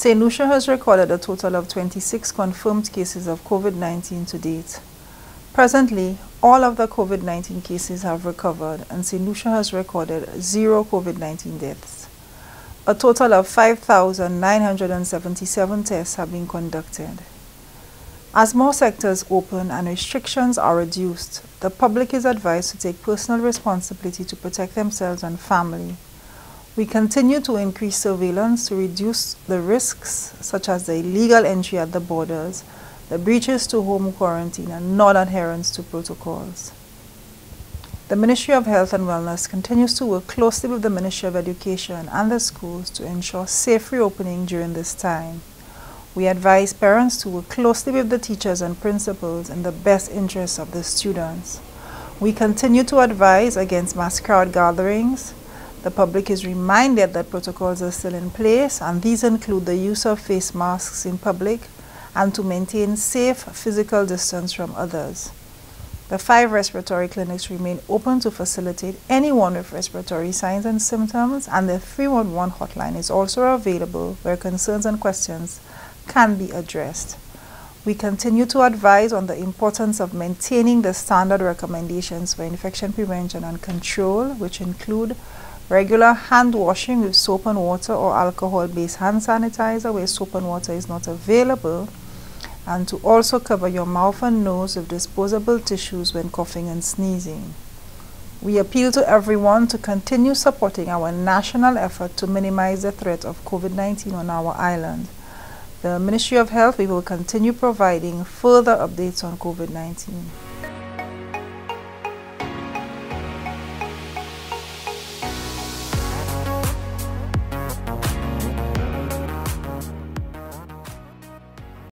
St. Lucia has recorded a total of 26 confirmed cases of COVID-19 to date. Presently, all of the COVID-19 cases have recovered and St. Lucia has recorded zero COVID-19 deaths. A total of 5,977 tests have been conducted. As more sectors open and restrictions are reduced, the public is advised to take personal responsibility to protect themselves and family. We continue to increase surveillance to reduce the risks such as the illegal entry at the borders, the breaches to home quarantine and non-adherence to protocols. The Ministry of Health and Wellness continues to work closely with the Ministry of Education and the schools to ensure safe reopening during this time. We advise parents to work closely with the teachers and principals in the best interests of the students. We continue to advise against mass crowd gatherings. The public is reminded that protocols are still in place and these include the use of face masks in public and to maintain safe physical distance from others. The five respiratory clinics remain open to facilitate anyone with respiratory signs and symptoms and the 311 hotline is also available where concerns and questions can be addressed. We continue to advise on the importance of maintaining the standard recommendations for infection prevention and control, which include regular hand washing with soap and water or alcohol-based hand sanitizer where soap and water is not available, and to also cover your mouth and nose with disposable tissues when coughing and sneezing. We appeal to everyone to continue supporting our national effort to minimize the threat of COVID-19 on our island. The Ministry of Health, we will continue providing further updates on COVID-19.